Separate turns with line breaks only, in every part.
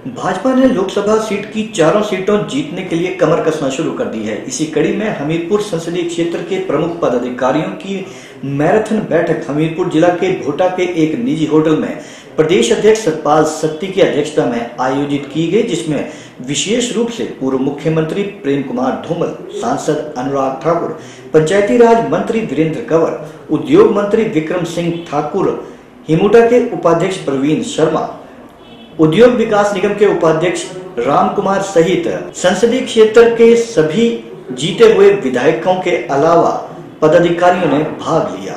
भाजपा ने लोकसभा सीट की चारों सीटों जीतने के लिए कमर कसना शुरू कर दी है। इसी कड़ी में हमीरपुर संसदीय क्षेत्र के प्रमुख पदाधिकारियों की मैराथन बैठक हमीरपुर जिला के भोटा के एक निजी होटल में प्रदेश अध्यक्ष सतपाल सत्ती की अध्यक्षता में आयोजित की गई, जिसमें विशेष रूप से पूर्व मुख्यमंत्री प्रेम कुमार धूमल, सांसद अनुराग ठाकुर, पंचायती राज मंत्री वीरेंद्र कंवर, उद्योग मंत्री विक्रम सिंह ठाकुर, हिमुटा के उपाध्यक्ष प्रवीण शर्मा उद्योग विकास निगम के उपाध्यक्ष राम कुमार सहित संसदीय क्षेत्र के सभी जीते हुए विधायकों के अलावा पदाधिकारियों ने भाग लिया।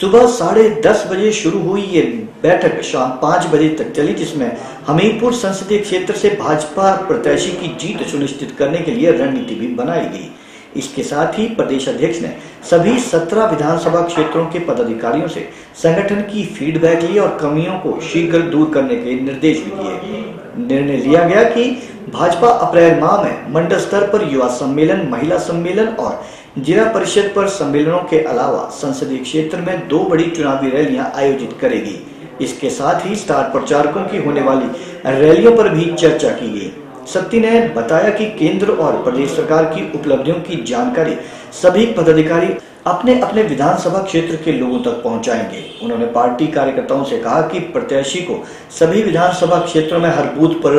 सुबह साढ़े दस बजे शुरू हुई ये बैठक, शाम पाँच बजे तक चली, जिसमें हमीरपुर संसदीय क्षेत्र से भाजपा प्रत्याशी की जीत सुनिश्चित करने के लिए रणनीति भी बनाई गई। इसके साथ ही प्रदेश अध्यक्ष ने सभी सत्रह विधानसभा क्षेत्रों के पदाधिकारियों से संगठन की फीडबैक ली और कमियों को शीघ्र दूर करने के निर्देश भी दिए। निर्णय लिया गया कि भाजपा अप्रैल माह में मंडल स्तर पर युवा सम्मेलन, महिला सम्मेलन और जिला परिषद पर सम्मेलनों के अलावा संसदीय क्षेत्र में दो बड़ी चुनावी रैलियाँ आयोजित करेगी। इसके साथ ही स्टार प्रचारकों की होने वाली रैलियों पर भी चर्चा की गई। सत्ती ने बताया कि केंद्र और प्रदेश सरकार की उपलब्धियों की जानकारी सभी पदाधिकारी अपने अपने विधानसभा क्षेत्र के लोगों तक पहुंचाएँगे। उन्होंने पार्टी कार्यकर्ताओं से कहा कि प्रत्याशी को सभी विधानसभा क्षेत्रों में हर बूथ पर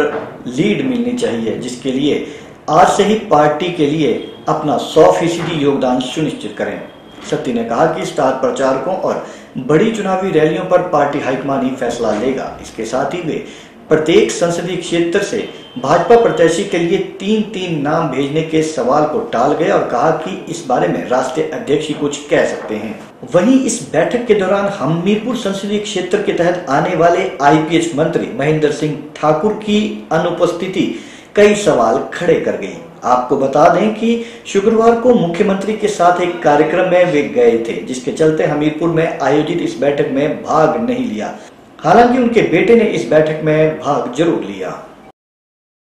लीड मिलनी चाहिए, जिसके लिए आज से ही पार्टी के लिए अपना सौ फ़ीसदी योगदान सुनिश्चित करें। सत्ती ने कहा कि स्टार प्रचारकों और बड़ी चुनावी रैलियों पर पार्टी हाईकमान ही फैसला लेगा। इसके साथ ही वे प्रत्येक संसदीय क्षेत्र से भाजपा प्रत्याशी के लिए तीन तीन नाम भेजने के सवाल को टाल गए और कहा कि इस बारे में राष्ट्रीय अध्यक्ष ही कुछ कह सकते हैं। वहीं इस बैठक के दौरान हमीरपुर संसदीय क्षेत्र के तहत आने वाले आईपीएस मंत्री महेंद्र सिंह ठाकुर की अनुपस्थिति कई सवाल खड़े कर गई आपको बता दें कि शुक्रवार को मुख्यमंत्री के साथ एक कार्यक्रम में वे गए थे, जिसके चलते हमीरपुर में आयोजित इस बैठक में भाग नहीं लिया। हालाँकि उनके बेटे ने इस बैठक में भाग ज़रूर लिया।